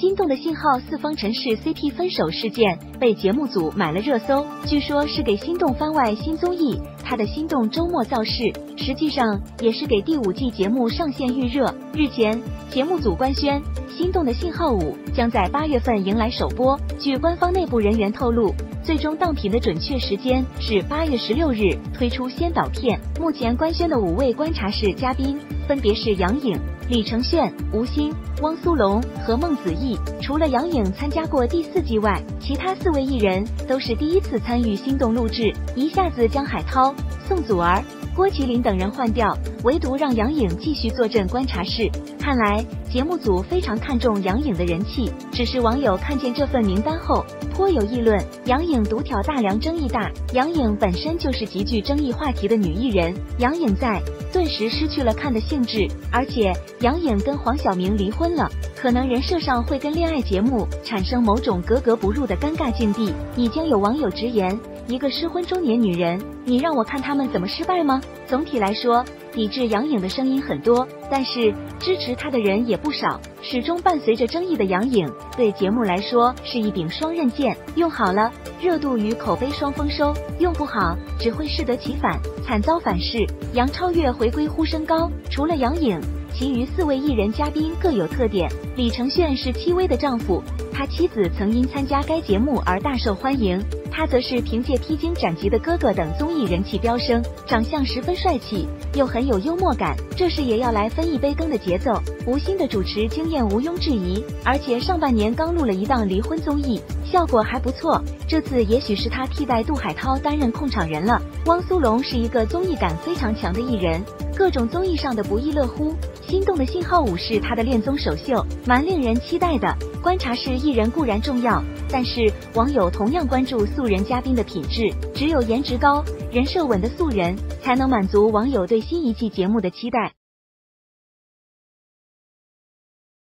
心动的信号四方城市 CP 分手事件被节目组买了热搜，据说是给心动番外新综艺《他的心动周末造势》，实际上也是给第五季节目上线预热。日前，节目组官宣《心动的信号五》将在八月份迎来首播。据官方内部人员透露，最终档品的准确时间是八月十六日推出先导片。目前官宣的五位观察室嘉宾分别是杨颖。李承铉、吴昕、汪苏泷和孟子义，除了杨颖参加过第四季外，其他四位艺人都是第一次参与心动录制，一下子将海涛、宋祖儿、郭麒麟等人换掉，唯独让杨颖继续坐镇观察室。看来节目组非常看重杨颖的人气，只是网友看见这份名单后颇有议论：杨颖独挑大梁，争议大。杨颖本身就是极具争议话题的女艺人，杨颖在。顿时失去了看的兴致，而且杨颖跟黄晓明离婚了，可能人设上会跟恋爱节目产生某种格格不入的尴尬境地。已经有网友直言，一个失婚中年女人，你让我看他们怎么失败吗？总体来说。抵制杨颖的声音很多，但是支持她的人也不少。始终伴随着争议的杨颖，对节目来说是一柄双刃剑，用好了，热度与口碑双丰收；用不好，只会适得其反，惨遭反噬。杨超越回归呼声高，除了杨颖，其余四位艺人嘉宾各有特点。李承铉是戚薇的丈夫，他妻子曾因参加该节目而大受欢迎。他则是凭借《披荆斩棘的哥哥》等综艺人气飙升，长相十分帅气，又很有幽默感，这是也要来分一杯羹的节奏。吴昕的主持经验毋庸置疑，而且上半年刚录了一档离婚综艺，效果还不错。这次也许是他替代杜海涛担任控场人了。汪苏泷是一个综艺感非常强的艺人，各种综艺上的不亦乐乎。心动的信号五是他的恋综首秀，蛮令人期待的。观察是艺人固然重要，但是网友同样关注素人嘉宾的品质。只有颜值高、人设稳的素人，才能满足网友对新一季节目的期待。